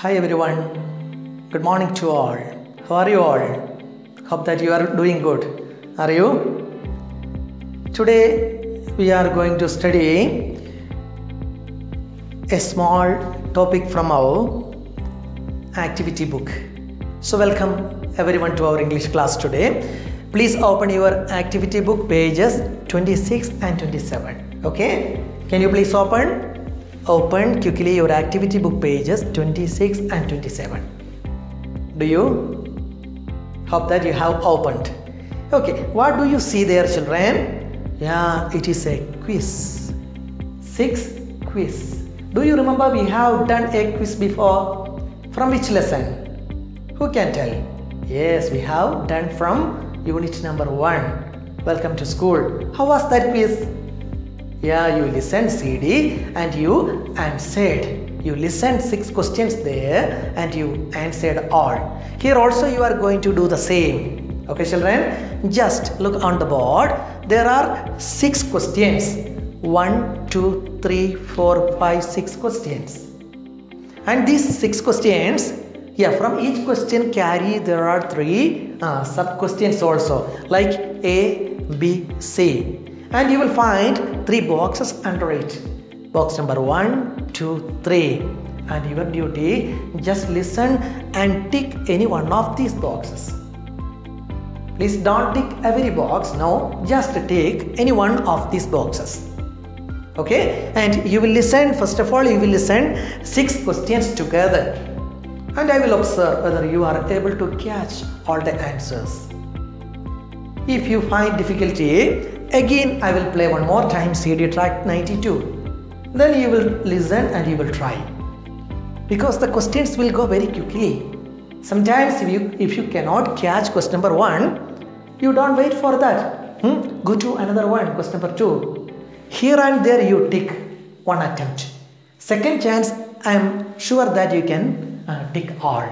Hi everyone. Good morning to all. How are you all? Hope that you are doing good. Are you? Today we are going to study a small topic from our activity book. So welcome everyone to our English class today. Please open your activity book pages 26 and 27. Okay? Can you please open? Open quickly your activity book pages 26 and 27. Do you? Hope that you have opened. Okay, what do you see there, children? Yeah, it is a quiz. Six quiz. Do you remember we have done a quiz before? From which lesson? Who can tell? Yes, we have done from unit number one. Welcome to school. How was that quiz? Yeah, you listened CD and you answered. You listened six questions there and you answered all. Here also you are going to do the same. Okay, children? Just look on the board. There are six questions. One, two, three, four, five, six questions. And these six questions, yeah, from each question carry there are three uh, sub questions also, like A, B, C and you will find three boxes under it. Box number one two three. And your duty just listen and tick any one of these boxes. Please don't tick every box. No just tick any one of these boxes. Okay? And you will listen first of all you will listen six questions together. And i will observe whether you are able to catch all the answers. If you find difficulty Again, I will play one more time CD track 92. Then you will listen and you will try. Because the questions will go very quickly. Sometimes if you, if you cannot catch question number one, you don't wait for that. Hmm? Go to another one, question number two. Here and there you tick one attempt. Second chance, I am sure that you can uh, tick all.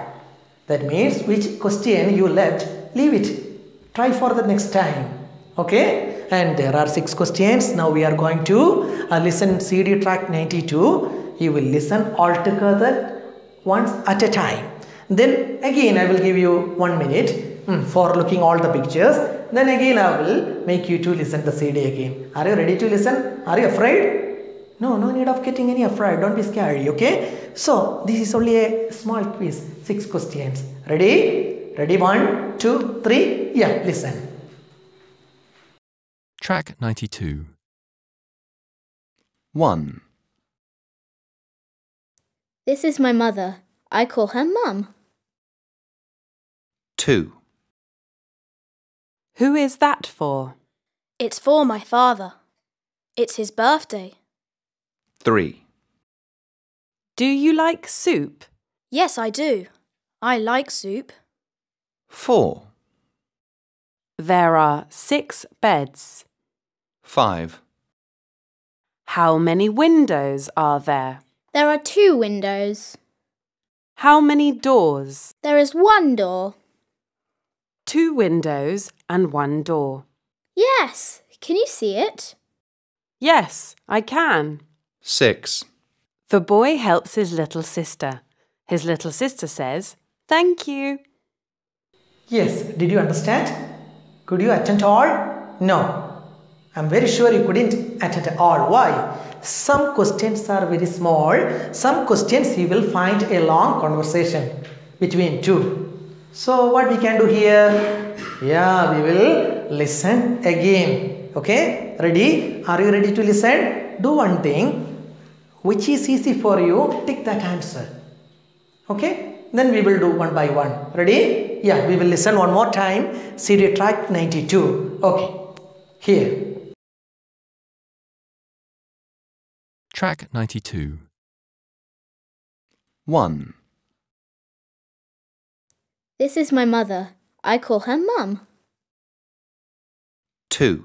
That means which question you left, leave it. Try for the next time. Okay? and there are six questions. Now we are going to uh, listen cd track 92 you will listen all together once at a time. Then again i will give you one minute hmm, for looking all the pictures. Then again i will make you to listen the cd again. Are you ready to listen? Are you afraid? No no need of getting any afraid. Don't be scared okay? So this is only a small quiz. Six questions. Ready? Ready? One two three. Yeah listen Track 92. 1. This is my mother. I call her Mum. 2. Who is that for? It's for my father. It's his birthday. 3. Do you like soup? Yes, I do. I like soup. 4. There are six beds. 5. How many windows are there? There are two windows. How many doors? There is one door. Two windows and one door. Yes. Can you see it? Yes, I can. 6. The boy helps his little sister. His little sister says, Thank you. Yes, did you understand? Could you attend all? No. I'm very sure you couldn't attend all. Why? Some questions are very small. Some questions you will find a long conversation between two. So what we can do here? Yeah, we will listen again. Okay? Ready? Are you ready to listen? Do one thing. Which is easy for you, take that answer. Okay? Then we will do one by one. Ready? Yeah, we will listen one more time. CD track 92. Okay. Here. Track 92. 1. This is my mother. I call her Mum. 2.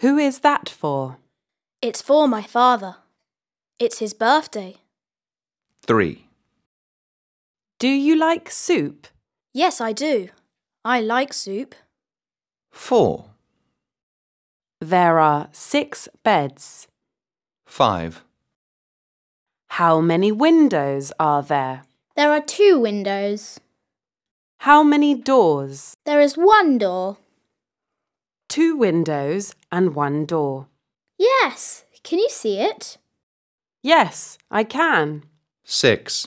Who is that for? It's for my father. It's his birthday. 3. Do you like soup? Yes, I do. I like soup. 4. There are six beds. 5. How many windows are there? There are two windows. How many doors? There is one door. Two windows and one door. Yes. Can you see it? Yes, I can. 6.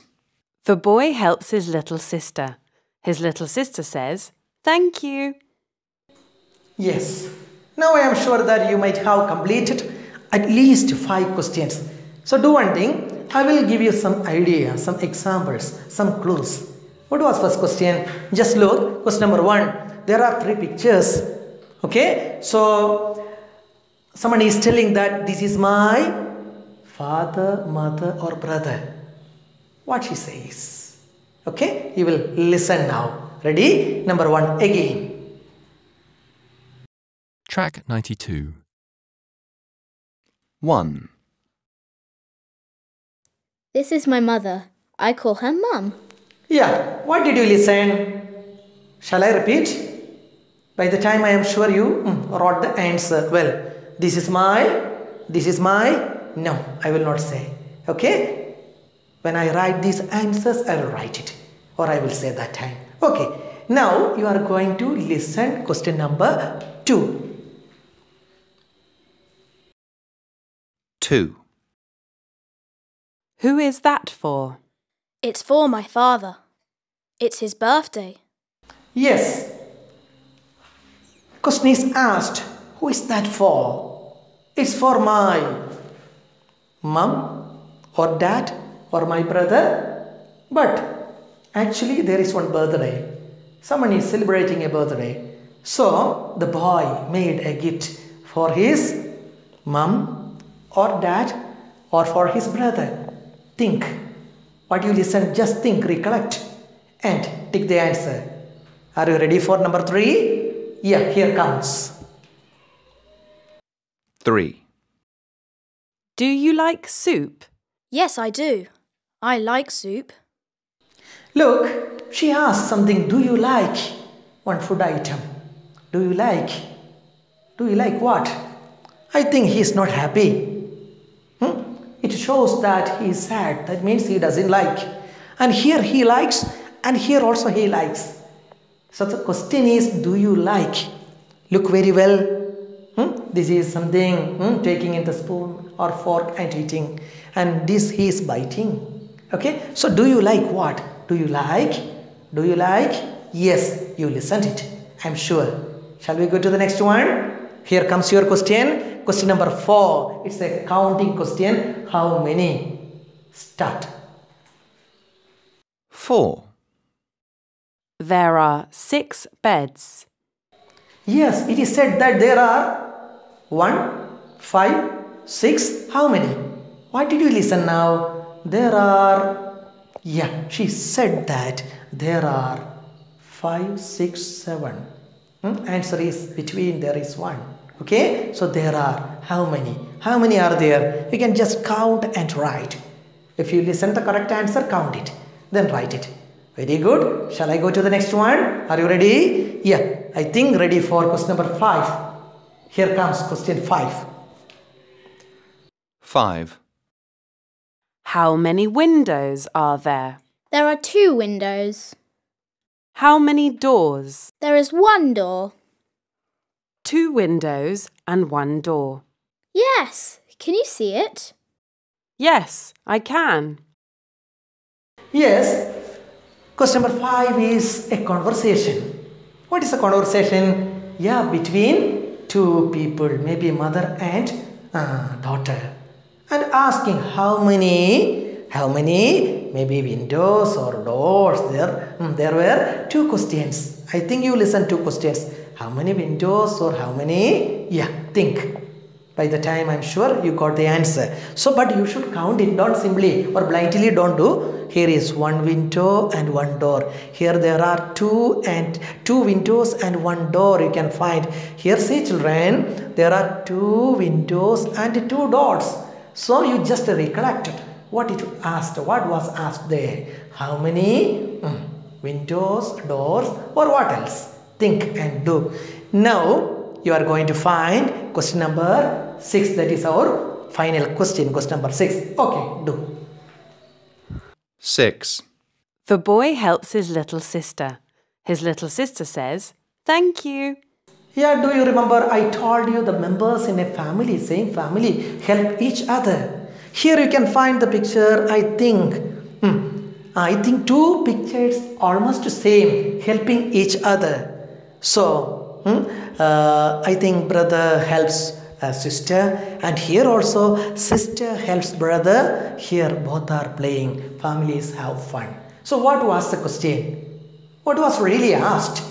The boy helps his little sister. His little sister says, Thank you. Yes. Now I am sure that you might have completed at least five questions. So do one thing. I will give you some idea, some examples, some clues. What was first question? Just look. Question number one. There are three pictures. Okay. So someone is telling that this is my father, mother, or brother. What she says. Okay. You will listen now. Ready? Number one again. Track 92. 1. This is my mother. I call her Mum. Yeah, what did you listen? Shall I repeat? By the time I am sure you mm, wrote the answer. Well, this is my, this is my, no, I will not say. Okay? When I write these answers, I will write it. Or I will say that time. Okay. Now you are going to listen question number 2. 2. Who is that for? It's for my father. It's his birthday. Yes. Question is asked, who is that for? It's for my mom or dad or my brother. But actually, there is one birthday. Someone is celebrating a birthday. So the boy made a gift for his mom or dad or for his brother. Think. What you listen, just think, recollect, and take the answer. Are you ready for number three? Yeah, here comes. 3. Do you like soup? Yes, I do. I like soup. Look, she asked something. Do you like one food item? Do you like? Do you like what? I think he is not happy. Shows that he is sad. That means he doesn't like. And here he likes, and here also he likes. So the question is, do you like? Look very well. Hmm? This is something hmm, taking in the spoon or fork and eating, and this he is biting. Okay. So do you like what? Do you like? Do you like? Yes, you listened it. I'm sure. Shall we go to the next one? Here comes your question. Question number four. It's a counting question. How many? Start. 4. There are six beds. Yes, it is said that there are one, five, six. How many? Why did you listen now? There are, yeah, she said that there are five, six, seven. Hmm? Answer is between there is one. Okay, so there are how many? How many are there? You can just count and write. If you listen the correct answer, count it, then write it. Very good. Shall I go to the next one? Are you ready? Yeah, I think ready for question number five. Here comes question five. 5. How many windows are there? There are two windows. How many doors? There is one door. Two windows and one door. Yes. Can you see it? Yes, I can. Yes, question number five is a conversation. What is a conversation? Yeah, between two people, maybe mother and uh, daughter, and asking how many, how many, maybe windows or doors. There, hmm, there were two questions. I think you listen two questions. How many windows or how many? Yeah, think. By the time I'm sure you got the answer. So, but you should count it, don't simply or blindly don't do. Here is one window and one door. Here there are two and two windows and one door you can find. Here see children, there are two windows and two doors. So you just recollect what it asked, what was asked there. How many Hmm, windows, doors or what else? Think and do. Now you are going to find question number 6 that is our final question question number 6 okay do 6, The boy helps his little sister. His little sister says, Thank you. Yeah, do you remember I told you the members in a family, same family, help each other. Here you can find the picture, I think. hmm, I think two pictures almost the same, helping each other. So, hmm, uh, I think brother helps a sister, and here also sister helps brother. Here both are playing, families have fun. So, what was the question? What was really asked?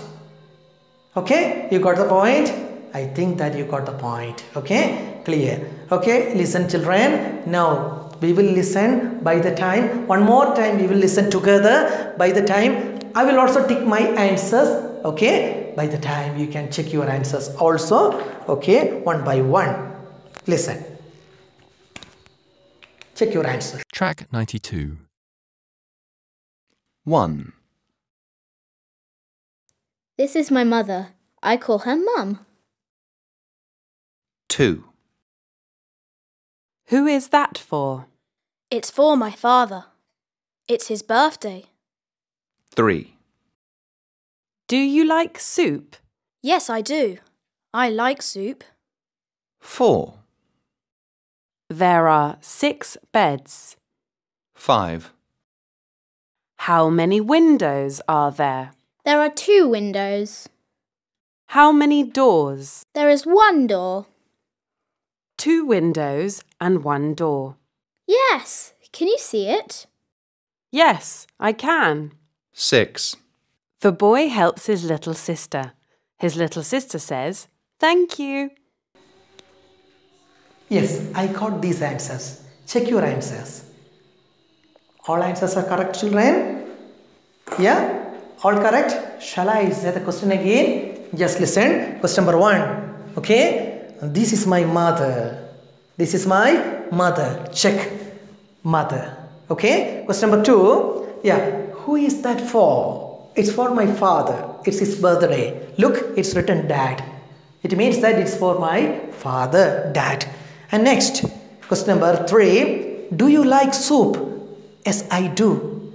Okay, you got the point? I think that you got the point. Okay, clear. Okay, listen, children. Now we will listen by the time. One more time, we will listen together. By the time, I will also tick my answers. Okay, by the time you can check your answers also. Okay, one by one. Listen. Check your answers Track 92. 1, This is my mother. I call her Mum. 2, Who is that for? It's for my father. It's his birthday. 3, Do you like soup? Yes, I do. I like soup. 4, There are six beds. 5, How many windows are there? There are two windows. How many doors? There is one door. Two windows and one door. Yes, can you see it? Yes, I can. 6, The boy helps his little sister. His little sister says, Thank you. Yes, I got these answers. Check your answers. All answers are correct, children? Yeah? All correct? Shall I say the question again? Just listen. Question number one. Okay? This is my mother. This is my mother. Check. Mother. Okay? Question number two. Yeah. Who is that for? It's for my father. It's his birthday. Look, it's written dad. It means that it's for my father, dad. And next, question number three Do you like soup? Yes, I do.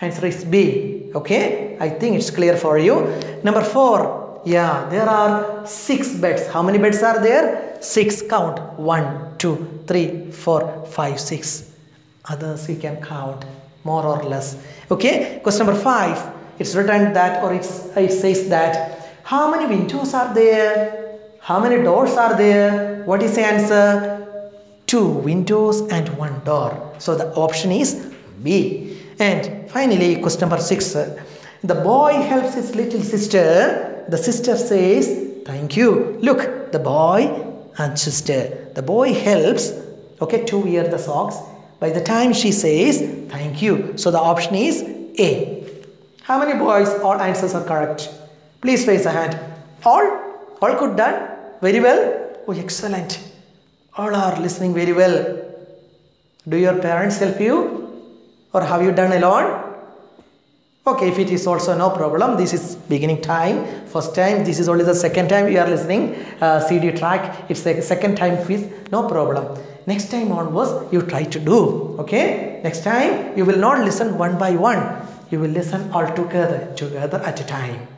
Answer is B. Okay, I think it's clear for you. Number four, yeah, there are six beds. How many beds are there? Six. Count one, two, three, four, five, six. Others you can count more or less. Okay, question number five. It's written that, or it's, it says that how many windows are there? How many doors are there? What is the answer? Two windows and one door. So the option is B. And finally, question number six. The boy helps his little sister. The sister says, Thank you. Look, the boy and sister. The boy helps, okay, to wear the socks. By the time she says, Thank you. So the option is A. How many boys? All answers are correct. Please raise a hand. All? All good done? Very well? Oh, excellent. All are listening very well. Do your parents help you? Or have you done alone? Okay, if it is also no problem, this is beginning time, first time, this is only the second time you are listening uh, CD track, it's the second time quiz, no problem. Next time onwards, you try to do, okay? Next time, you will not listen one by one, you will listen all together, together at a time.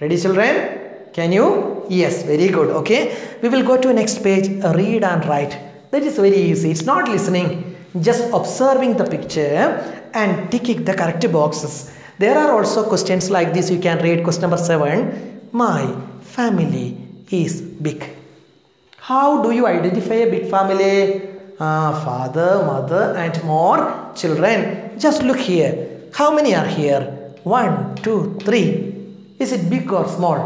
Ready children? Can you? Yes, very good, okay? We will go to next page, read and write. That is very easy, it's not listening, just observing the picture and ticking the correct boxes. There are also questions like this. You can read question number 7. My family is big. How do you identify a big family? Ah, father, mother, and more children. Just look here. How many are here? One, two, three. Is it big or small?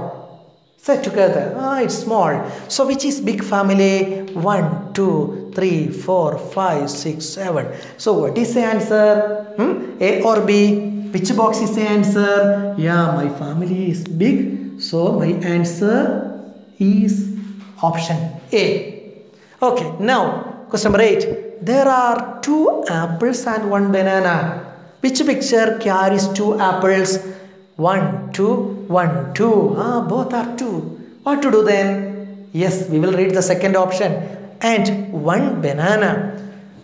Say together. Ah, it's small. So, which is big family? One, two, three, four, five, six, seven. So, what is the answer? Hmm? A or B? Which box is the answer? Yeah, my family is big. So, my answer is option A. Okay, now question number 8. There are two apples and one banana. Which picture carries two apples? One, two, one, two. Ah, both are two. What to do then? Yes, we will read the second option. And one banana.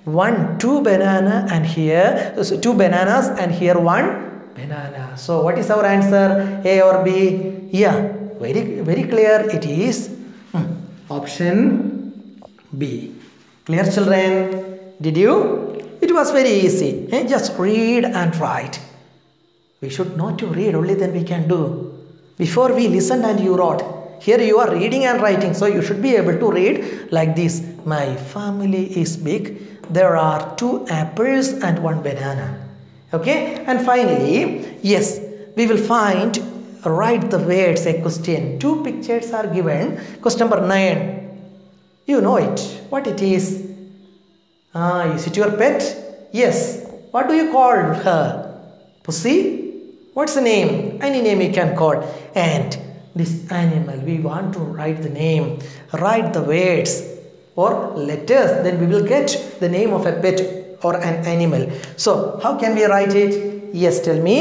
one two banana and here so two bananas and here one banana so what is our answer a or b yeah very very clear it is hmm, option b clear children did you it was very easy. Eh? just read and write. We should know to read only then we can do. Before we listened and you wrote here you are reading and writing so you should be able to read like this. My family is big. There are two apples and one banana. Okay? And finally yes we will find write the words. A question. Two pictures are given. Question number 9 you know it. What it is ah is it your pet? Yes. What do you call her? Pussy? What's the name? Any name you can call. And this animal we want to write the name write the words or letters. Then we will get the name of a pet or an animal. So how can we write it? Yes tell me.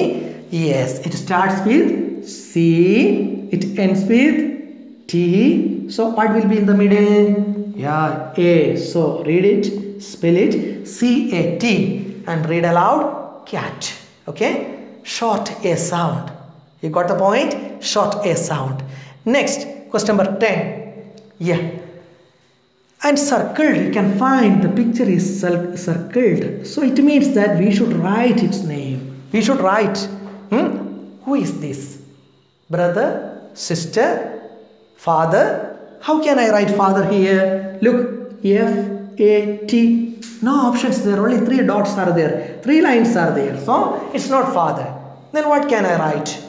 Yes it starts with c it ends with t. So what will be in the middle? Yeah a. So read it spell it c a t and read aloud cat okay? Short a sound. You got the point? Short a sound. Next question number 10 yeah. And circled you can find the picture is cir- circled. So it means that we should write its name. We should write hmm? who is this? Brother sister father? How can i write father here? Look f a t. No options there only three dots are there. Three lines are there. So it's not father. Then what can i write?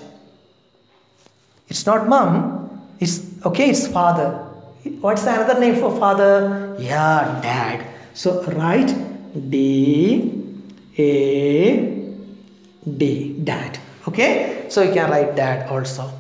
It's not mom it's okay it's father. What's the another name for father? Yeah dad. So write d a d dad. Okay? So you can write dad also.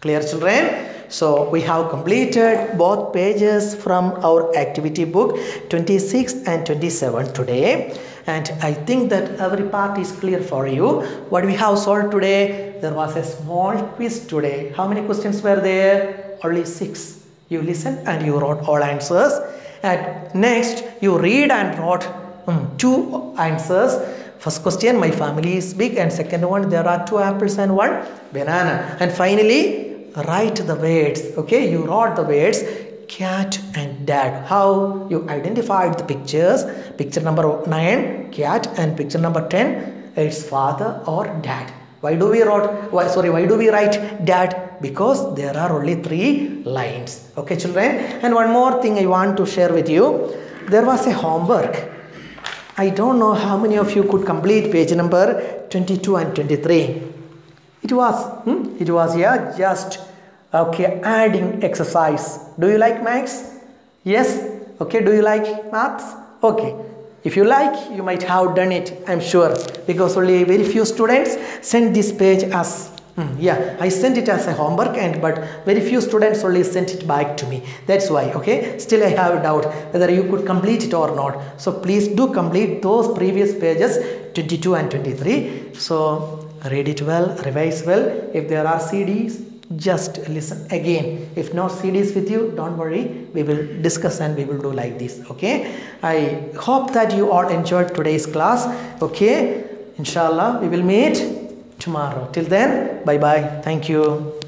Clear children so we have completed both pages from our activity book 26 and 27 today. And i think that every part is clear for you. What we have solved today there was a small quiz today. How many questions were there? Only six. You listened and you wrote all answers. And next you read and wrote um, two answers. First question my family is big. And second one there are two apples and one banana. And finally write the words okay? You wrote the words cat and dad. How? You identified the pictures. Picture number 9 cat and picture number 10 it's father or dad. Why do we wrote why sorry why do we write dad? Because there are only three lines okay children? And one more thing i want to share with you. There was a homework. I don't know how many of you could complete page number 22 and 23 it was hmm? it was yeah just okay adding exercise. Do you like maths? Yes? Okay do you like maths? Okay. If you like you might have done it i'm sure because only very few students send this page as hmm, yeah i sent it as a homework and but very few students only sent it back to me. That's why okay? Still i have a doubt whether you could complete it or not. So please do complete those previous pages 22 and 23 so read it well revise well. If there are cds just listen. Again if no cds with you don't worry. We will discuss and we will do like this okay? I hope that you all enjoyed today's class okay? Inshallah we will meet tomorrow. Till then bye bye thank you